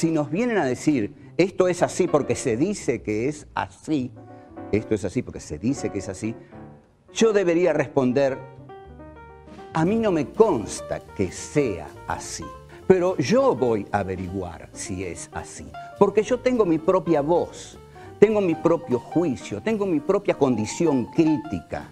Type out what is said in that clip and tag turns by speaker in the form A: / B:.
A: Si nos vienen a decir, esto es así porque se dice que es así, esto es así porque se dice que es así, yo debería responder, a mí no me consta que sea así, pero yo voy a averiguar si es así, porque yo tengo mi propia voz, tengo mi propio juicio, tengo mi propia condición crítica.